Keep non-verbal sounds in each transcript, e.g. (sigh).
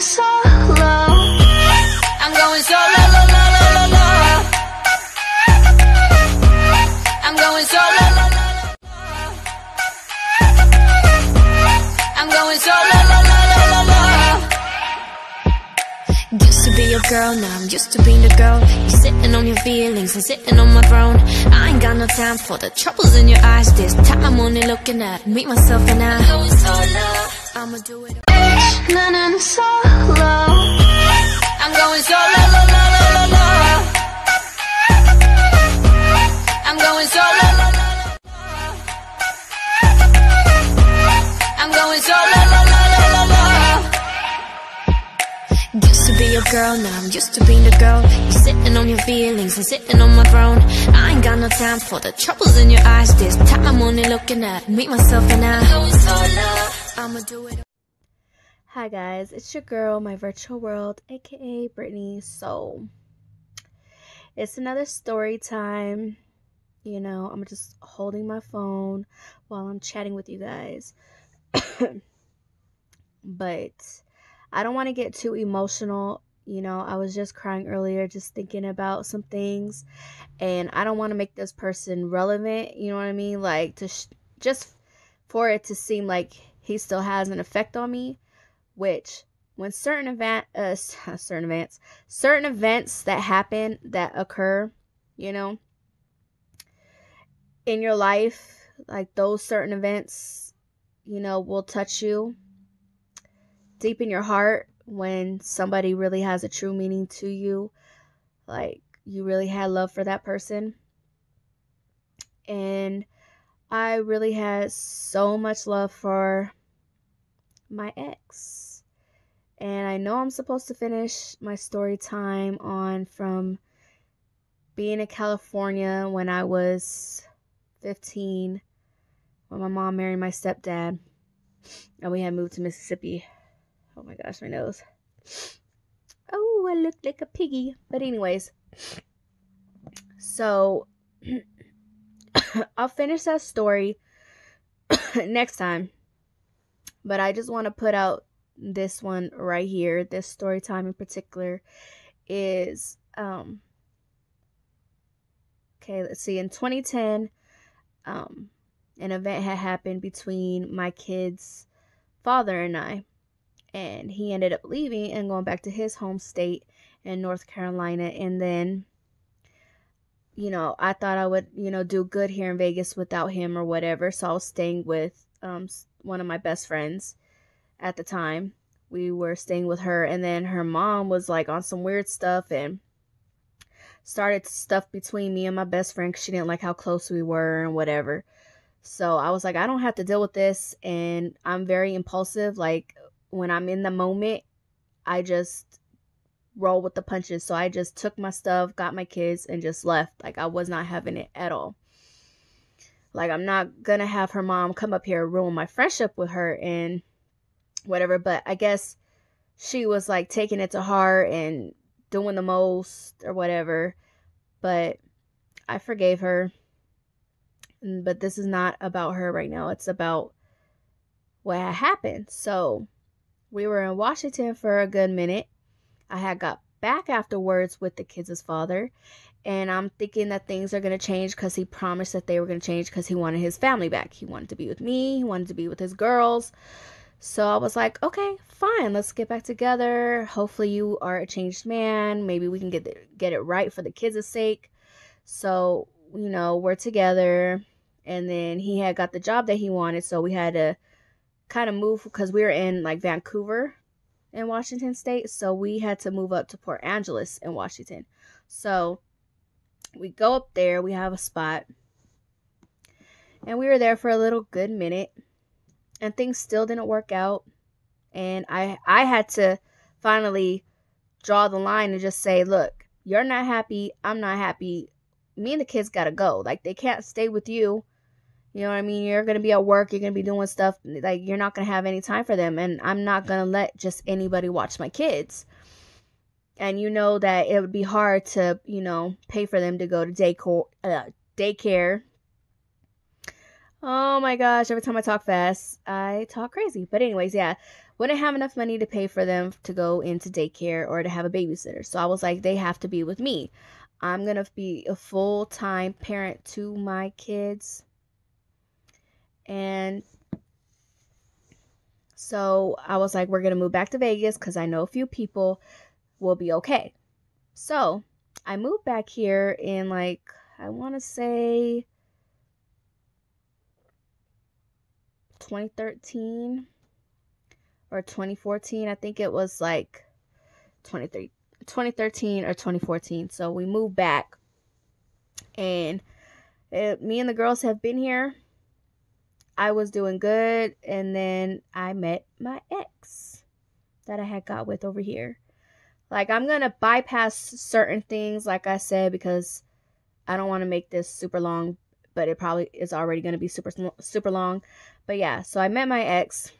solo. I'm going solo, lo, lo, lo, lo, lo. I'm going solo, lo, lo, lo, lo. I'm going solo, lo, lo, lo, lo, lo. Used to be your girl, now I'm used to being the girl. You're sitting on your feelings and sitting on my throne. I ain't got no time for the troubles in your eyes. This time I'm only looking at me, myself, and I. Going solo. I'ma do it. I'm going solo, lo, lo, lo, lo, lo. I'm going solo, lo, lo, lo, lo. I'm going solo, lo, lo, lo, lo, lo. Used to be your girl, now I'm used to being the girl. You're sitting on your feelings and sitting on my throne. I ain't got no time for the troubles in your eyes. This time I'm only looking at me, myself, and I. Going solo. I'ma do it. Hi guys, it's your girl, my virtual world, aka Brittany. So it's another story time. You know, I'm just holding my phone while I'm chatting with you guys. (coughs) but I don't want to get too emotional. You know, I was just crying earlier, just thinking about some things, and I don't want to make this person relevant. You know what I mean? Like to sh- just for it to seem like he still has an effect on me which when certain event uh (laughs) certain events certain events that happen that occur you know in your life like those certain events you know will touch you deep in your heart when somebody really has a true meaning to you like you really had love for that person and i really had so much love for my ex. And I know I'm supposed to finish my story time on from being in California when I was 15, when my mom married my stepdad, and we had moved to Mississippi. Oh my gosh, my nose. Oh, I look like a piggy. But, anyways, so (coughs) I'll finish that story (coughs) next time but I just want to put out this one right here. This story time in particular is um okay, let's see. In 2010, um an event had happened between my kid's father and I. And he ended up leaving and going back to his home state in North Carolina and then you know, I thought I would, you know, do good here in Vegas without him or whatever. So I was staying with um one of my best friends at the time. We were staying with her, and then her mom was like on some weird stuff and started stuff between me and my best friend because she didn't like how close we were and whatever. So I was like, I don't have to deal with this, and I'm very impulsive. Like when I'm in the moment, I just roll with the punches. So I just took my stuff, got my kids, and just left. Like I was not having it at all. Like I'm not gonna have her mom come up here ruin my friendship with her and whatever. But I guess she was like taking it to heart and doing the most or whatever. But I forgave her. Mm, but this is not about her right now. It's about what had happened. So we were in Washington for a good minute. I had got back afterwards with the kids' father. And I'm thinking that things are going to change because he promised that they were going to change because he wanted his family back. He wanted to be with me, he wanted to be with his girls. So I was like, okay, fine, let's get back together. Hopefully, you are a changed man. Maybe we can get the, get it right for the kids' sake. So you know, we're together, and then he had got the job that he wanted, so we had to kind of move because we were in like Vancouver in Washington State, so we had to move up to Port Angeles in Washington. So we go up there, we have a spot, and we were there for a little good minute and things still didn't work out. And i i had to finally draw the line and just say look you're not happy. I'm not happy. Me and the kids gotta go. Like they can't stay with you. You know what i mean? You're gonna be at work. You're gonna be doing stuff. Like you're not gonna have any time for them. And i'm not gonna let just anybody watch my kids. And you know that it would be hard to you know pay for them to go to daycare uh, daycare Oh my gosh, every time I talk fast, I talk crazy. But anyways, yeah. wouldn't have enough money to pay for them to go into daycare or to have a babysitter. So I was like, they have to be with me. I'm going to be a full time parent to my kids. And so I was like, we're going to move back to Vegas because I know a few people will be okay. So I moved back here in like, I want to say 2013 or 2014. I think it was like 23, 2013 or 2014. So we moved back. And it, me and the girls have been here. I was doing good. And then I met my ex that I had got with over here. Like, I'm going to bypass certain things, like I said, because I don't want to make this super long, but it probably is already going to be super, super long. But yeah, so I met my ex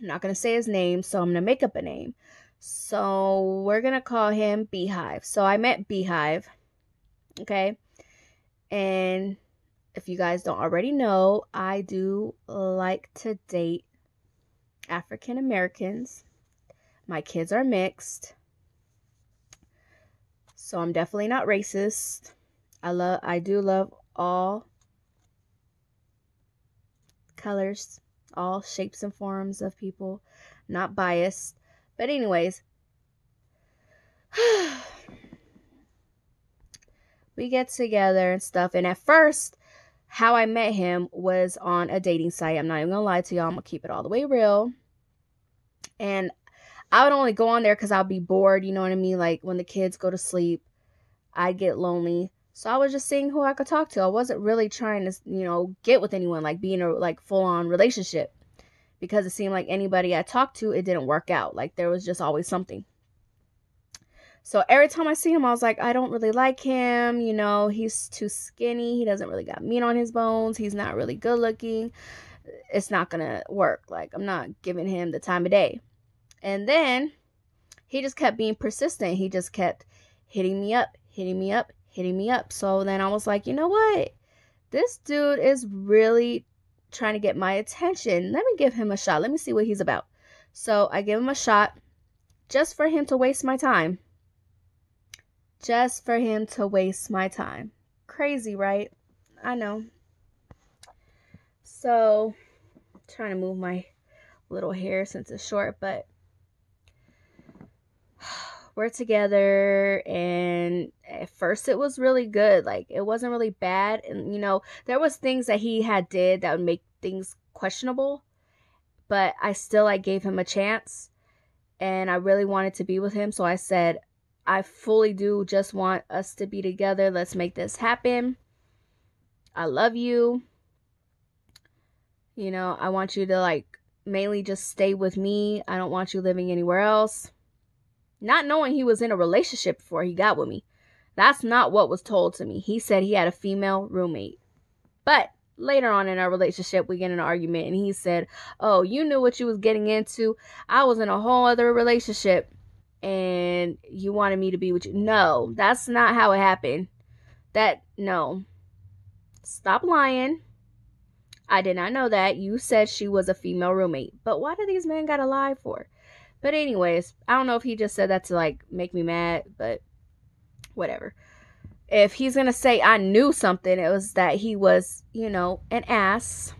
I'm not going to say his name, so I'm going to make up a name. So we're going to call him Beehive. So I met Beehive. Okay. And if you guys don't already know, I do like to date African Americans. My kids are mixed. So I'm definitely not racist. I love I do love all colors all shapes and forms of people, not biased. But, anyways, (sighs) we get together and stuff. And at first, how I met him was on a dating site. I'm not even gonna lie to y'all, I'm gonna keep it all the way real. And I would only go on there because I'll be bored, you know what I mean? Like when the kids go to sleep, I get lonely. So I was just seeing who I could talk to. I wasn't really trying to, you know, get with anyone, like be in a like full on relationship. Because it seemed like anybody I talked to, it didn't work out. Like there was just always something. So every time I see him, I was like, I don't really like him. You know, he's too skinny. He doesn't really got meat on his bones. He's not really good looking. It's not to work. Like, I'm not giving him the time of day. And then he just kept being persistent. He just kept hitting me up, hitting me up, hitting me up. So then I was like, you know what? This dude is really trying to get my attention. Let me give him a shot. Let me see what he's about. So I give him a shot just for him to waste my time. Just for him to waste my time. Crazy, right? I know. So, trying to move my little hair since it's short, but we're together and at first it was really good like it wasn't really bad and you know there was things that he had did that would make things questionable but i still like gave him a chance and i really wanted to be with him so i said i fully do just want us to be together. Let's make this happen. I love you. You know i want you to like mainly just stay with me. I don't want you living anywhere else not knowing he was in a relationship before he got with me. That's not what was told to me. He said he had a female roommate. But later on in our relationship, we get in an argument, and he said, Oh, you knew what you was getting into. I was in a whole other relationship, and you wanted me to be with you. No, that's not how it happened. That, no. Stop lying. I did not know that. You said she was a female roommate. But why do these men gotta lie for? But anyways, I don't know if he just said that to like make me mad, but whatever. If he's gonna say I knew something, it was that he was, you know, an ass.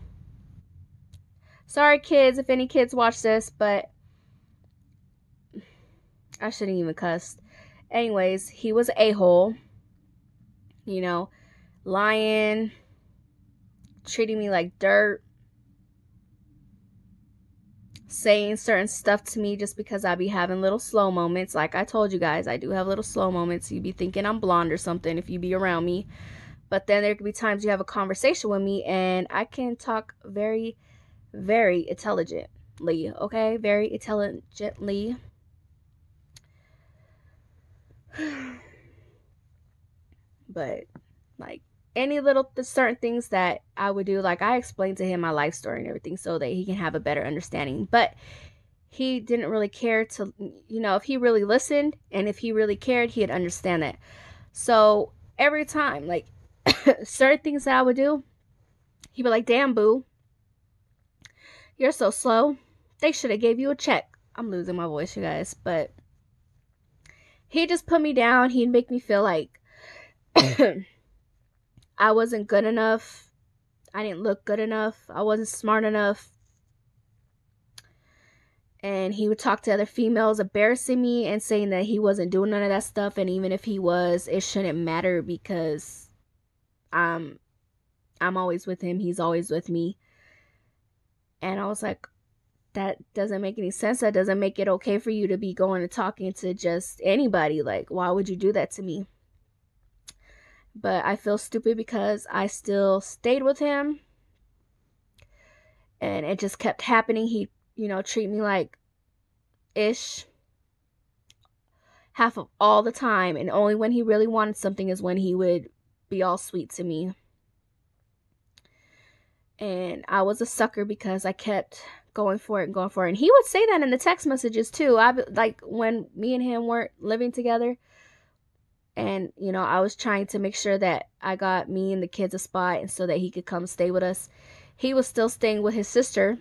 Sorry, kids, if any kids watch this, but I shouldn't even cuss. Anyways, he was a hole. You know, lying, treating me like dirt, saying certain stuff to me just because I be having little slow moments. Like I told you guys, I do have little slow moments. You be thinking I'm blonde or something if you be around me. But then there could be times you have a conversation with me and I can talk very, very intelligently. Okay? Very intelligently. (sighs) but like any little certain things that I would do. Like I explained to him my life story and everything so that he can have a better understanding. But he didn't really care to, you know, if he really listened and if he really cared, he'd understand that. So every time, like (coughs) certain things that I would do, he'd be like, damn, boo, you're so slow. they should have gave you a check. I'm losing my voice, you guys, but he just put me down. He'd make me feel like (coughs) (coughs) I wasn't good enough. I didn't look good enough. I wasn't smart enough. And he would talk to other females, embarrassing me and saying that he wasn't doing none of that stuff. And even if he was, it shouldn't matter because I'm, I'm always with him. He's always with me. And I was like, that doesn't make any sense. That doesn't make it okay for you to be going and talking to just anybody. Like, why would you do that to me? But I feel stupid because I still stayed with him. And it just kept happening. He, you know, treat me like ish half of all the time. And only when he really wanted something is when he would be all sweet to me. And I was a sucker because I kept going for it and going for it. And he would say that in the text messages too. I like when me and him weren't living together, and you know I was trying to make sure that I got me and the kids a spot, and so that he could come stay with us. He was still staying with his sister.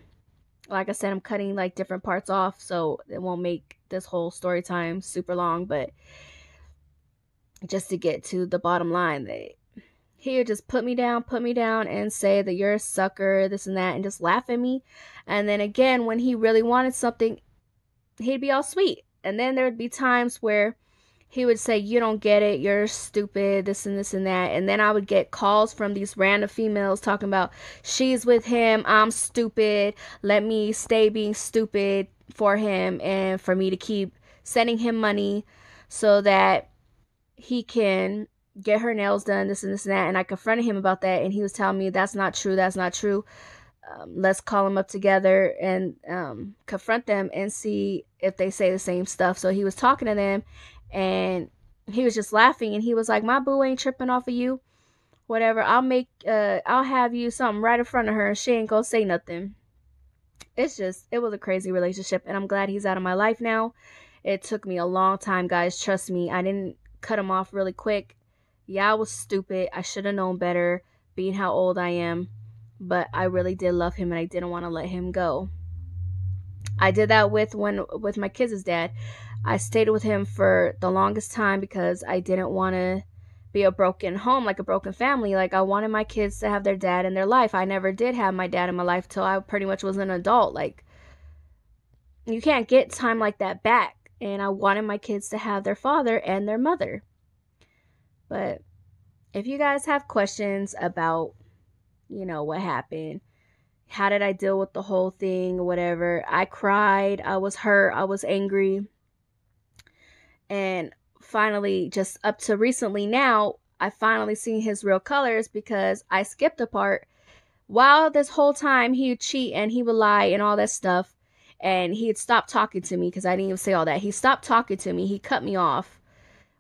Like I said, I'm cutting like different parts off, so it won't make this whole story time super long. But just to get to the bottom line, they he would just put me down, put me down, and say that you're a sucker, this and that, and just laugh at me. And then again, when he really wanted something, he'd be all sweet. And then there would be times where he would say, You don't get it, you're stupid, this and this and that. And then I would get calls from these random females talking about, She's with him, I'm stupid, let me stay being stupid for him and for me to keep sending him money so that he can get her nails done, this and this and that. And I confronted him about that, and he was telling me that's not true, that's not true um, let's call them up together and um, confront them and see if they say the same stuff. So he was talking to them and he was just laughing and he was like, My boo ain't tripping off of you. Whatever. I'll make, uh, I'll have you something right in front of her and she ain't gonna say nothing. It's just, it was a crazy relationship and I'm glad he's out of my life now. It took me a long time, guys. Trust me. I didn't cut him off really quick. Yeah, I was stupid. I should have known better being how old I am but I really did love him and I didn't want to let him go. I did that with when with my kids' dad. I stayed with him for the longest time because I didn't want to be a broken home, like a broken family. Like I wanted my kids to have their dad in their life. I never did have my dad in my life till I pretty much was an adult. Like you can't get time like that back. And I wanted my kids to have their father and their mother. But if you guys have questions about you know, what happened. How did I deal with the whole thing whatever? I cried. I was hurt. I was angry. And finally, just up to recently now, I finally seen his real colors because I skipped a part. While this whole time he would cheat and he would lie and all that stuff, and he'd stop talking to me because I didn't even say all that. He stopped talking to me. He cut me off,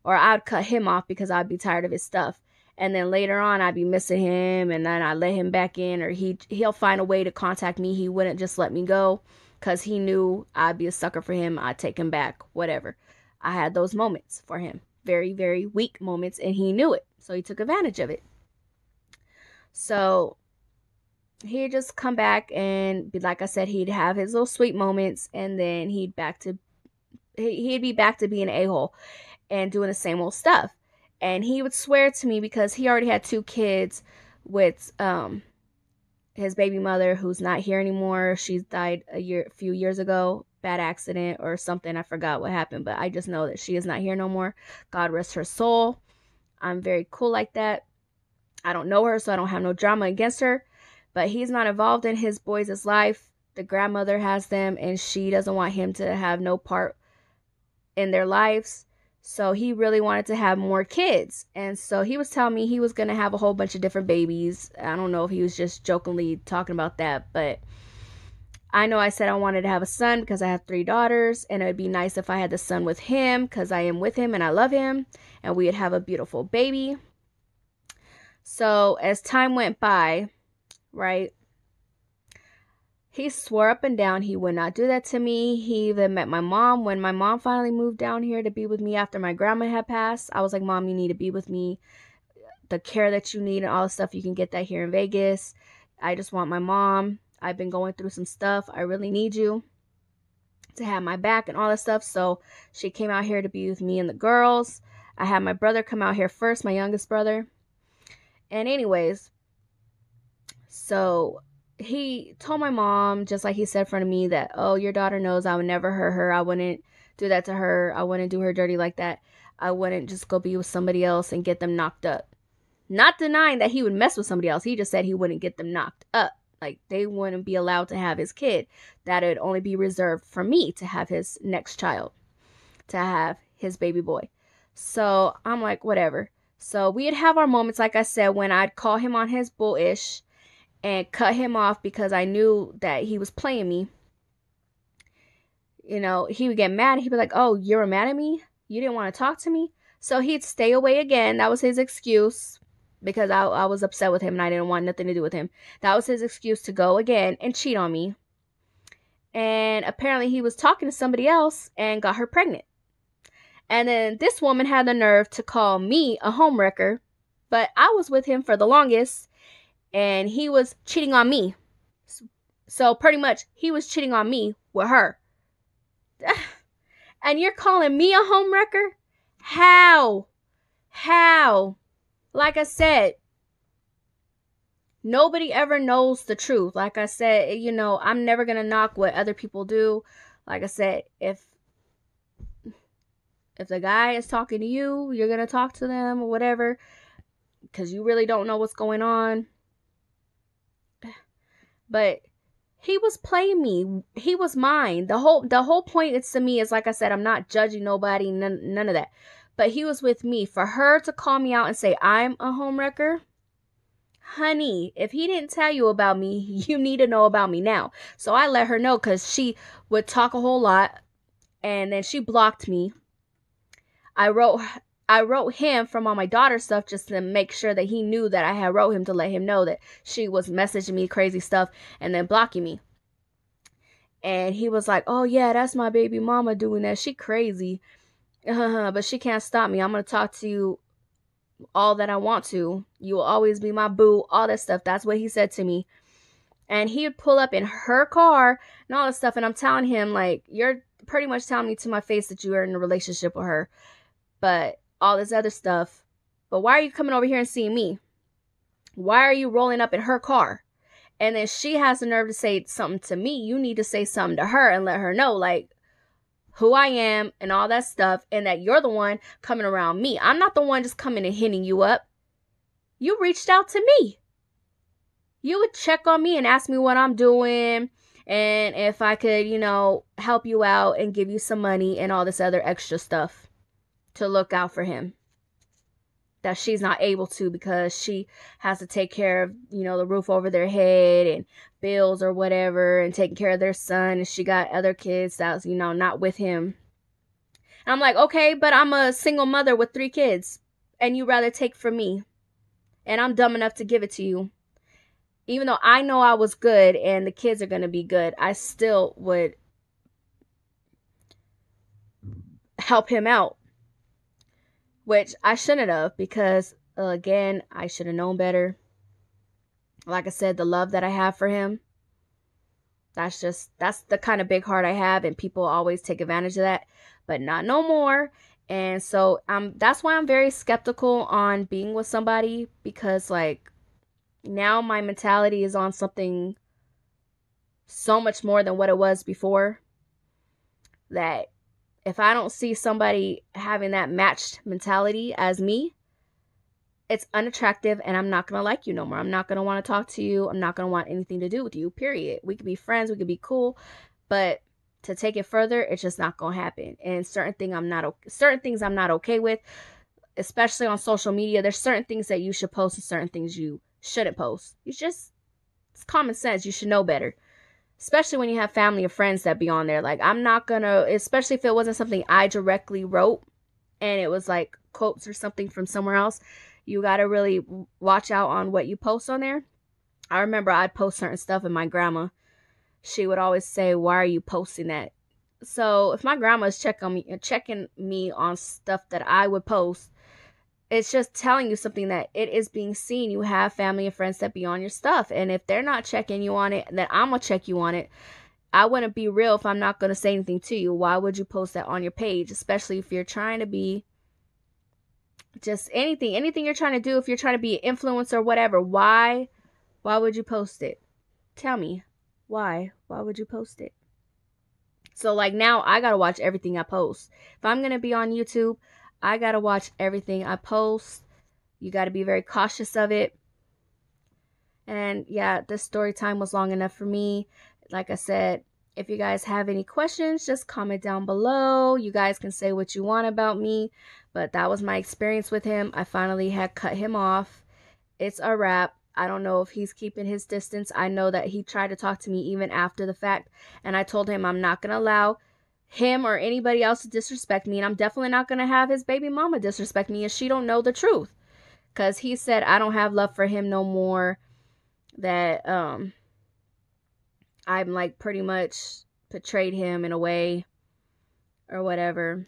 or I'd cut him off because I'd be tired of his stuff and then later on I'd be missing him and then I let him back in or he he'll find a way to contact me. He wouldn't just let me go cuz he knew I'd be a sucker for him. I'd take him back, whatever. I had those moments for him. Very very weak moments and he knew it. So he took advantage of it. So he'd just come back and be like I said he'd have his little sweet moments and then he'd back to he'd be back to being a hole and doing the same old stuff and he would swear to me because he already had two kids with um his baby mother who's not here anymore. She's died a year a few years ago, bad accident or something. I forgot what happened, but I just know that she is not here no more. God rest her soul. I'm very cool like that. I don't know her, so I don't have no drama against her. But he's not involved in his boys' life. The grandmother has them, and she doesn't want him to have no part in their lives. So he really wanted to have more kids. And so he was telling me he was going to have a whole bunch of different babies. I don't know if he was just jokingly talking about that, but I know I said I wanted to have a son because I have three daughters, and it would be nice if I had the son with him because I am with him and I love him, and we would have a beautiful baby. So as time went by, right, he swore up and down he would not do that to me. He even met my mom when my mom finally moved down here to be with me after my grandma had passed. I was like, Mom, you need to be with me. The care that you need and all the stuff, you can get that here in Vegas. I just want my mom. I've been going through some stuff. I really need you. to have my back and all that stuff. So she came out here to be with me and the girls. I had my brother come out here first, my youngest brother. And anyways, so he told my mom, just like he said in front of me, that, oh, your daughter knows I would never hurt her. I wouldn't do that to her. I wouldn't do her dirty like that. I wouldn't just go be with somebody else and get them knocked up. Not denying that he would mess with somebody else. He just said he wouldn't get them knocked. Like they wouldn't be allowed to have his kid. That it'd only be reserved for me to have his next child, to have his baby boy. So I'm like, whatever. So we'd have our moments, like I said, when I'd call him on his bullish and cut him off because I knew that he was playing me. You know, he would get mad. He'd be like, Oh, you were mad at me? You didn't want to talk to me? So he'd stay away again. That was his excuse because I, I was upset with him and I didn't want nothing to do with him. That was his excuse to go again and cheat on me. And apparently he was talking to somebody else and got her pregnant. And then this woman had the nerve to call me a homewrecker, but I was with him for the longest and he was cheating on me. So pretty much he was cheating on me with her. (sighs) and you're calling me a homewrecker? How? How? Like I said, nobody ever knows the truth. Like I said, you know, I'm never going to knock what other people do. Like I said, if if the guy is talking to you, you're going to talk to them or whatever cuz you really don't know what's going on. But he was playing me. He was mine. The whole the whole point is to me is like I said, I'm not judging nobody, none, none of that. But he was with me. For her to call me out and say I'm a homewrecker, honey, if he didn't tell you about me, (laughs) you need to know about me now. So I let her know because she would talk a whole lot, and then she blocked me. I wrote I wrote him from all my daughter's stuff just to make sure that he knew that I had wrote him to let him know that she was messaging me crazy stuff and then blocking me. And he was like, "Oh yeah, that's my baby mama doing that. She crazy, Uh-huh, but she can't stop me. I'm gonna talk to you all that I want to. You will always be my boo. All that stuff. That's what he said to me." And he would pull up in her car and all this stuff, and I'm telling him like, "You're pretty much telling me to my face that you are in a relationship with her." But all this other stuff. But why are you coming over here and seeing me? Why are you rolling up in her car? And then she has the nerve to say something to me. You need to say something to her and let her know, like, who I am and all that stuff, and that you're the one coming around me. I'm not the one just coming and hitting you up. You reached out to me. You would check on me and ask me what I'm doing and if I could, you know, help you out and give you some money and all this other extra stuff to look out for him that she's not able to because she has to take care of you know the roof over their head and bills or whatever and taking care of their son and she got other kids that's you know not with him and i'm like okay but i'm a single mother with three kids and you rather take from me and i'm dumb enough to give it to you even though i know i was good and the kids are going to be good i still would help him out which I shouldn't have because, uh, again, I should have known better. Like I said, the love that I have for him, that's just, that's the kind of big heart I have, and people always take advantage of that, but not no more. And so um, that's why I'm very skeptical on being with somebody because, like, now my mentality is on something so much more than what it was before that if I don't see somebody having that matched mentality as me, it's unattractive and I'm not going to like you no more. I'm not going to want to talk to you. I'm not going to want anything to do with you, period. We could be friends, we could be cool, but to take it further, it's just not going to happen. And certain thing I'm not certain things I'm not okay with, especially on social media. There's certain things that you should post and certain things you shouldn't post. It's just it's common sense. You should know better especially when you have family or friends that be on there. Like, I'm not gonna, especially if it wasn't something I directly wrote and it was like quotes or something from somewhere else, you gotta really watch out on what you post on there. I remember I'd post certain stuff, and my grandma, she would always say, "Why are you posting that?" So if my grandma is checking me, checking me on stuff that I would post, it's just telling you something that it is being seen. You have family and friends that be on your stuff. And if they're not checking you on it, then I'm to check you on it. I wouldn't be real if I'm not to say anything to you. Why would you post that on your page, especially if you're trying to be just anything, anything you're trying to do, if you're trying to be an influencer, whatever, why why would you post it? Tell me. Why? Why would you post it? So like now I got to watch everything I post. If I'm to be on YouTube, I got to watch everything I post. You got to be very cautious of it. And yeah, this story time was long enough for me. Like I said, if you guys have any questions, just comment down below. You guys can say what you want about me, but that was my experience with him. I finally had cut him off. It's a wrap. I don't know if he's keeping his distance. I know that he tried to talk to me even after the fact, and I told him I'm not going to allow him or anybody else to disrespect me, and I'm definitely not going to have his baby mama disrespect me if she don't know the truth. Cuz he said I don't have love for him no more that um I'm like pretty much portrayed him in a way or whatever.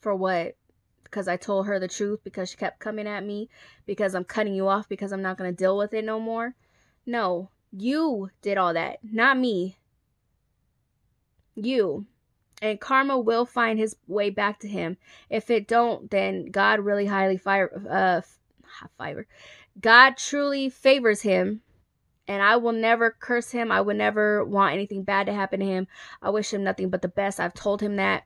For what? Because I told her the truth because she kept coming at me because I'm cutting you off because I'm not going to deal with it no more. No, you did all that, not me. You. And karma will find his way back to him. If it don't, then God really highly fire uh fire. God truly favors him and I will never curse him. I would never want anything bad to happen to him. I wish him nothing but the best. I've told him that.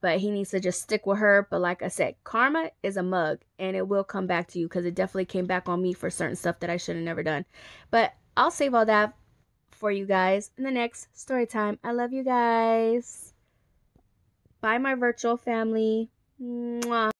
But he needs to just stick with her. But like I said, karma is a mug and it will come back to you because it definitely came back on me for certain stuff that I should have never done. But I'll save all that for you guys in the next story time. I love you guys. Bye, my virtual family. Mwah.